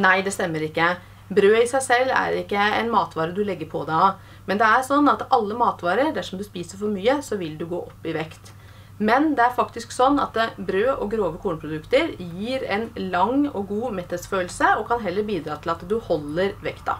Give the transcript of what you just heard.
Nei, det stemmer ikke. Brød i seg selv er ikke en matvare du legger på deg av. Men det er sånn at alle matvarer, dersom du spiser for mye, så vil du gå opp i vekt. Men det er faktisk sånn at eh, brød og grove kornprodukter gir en lang og god metthetsfølelse og kan heller bidra til at du holder vekta.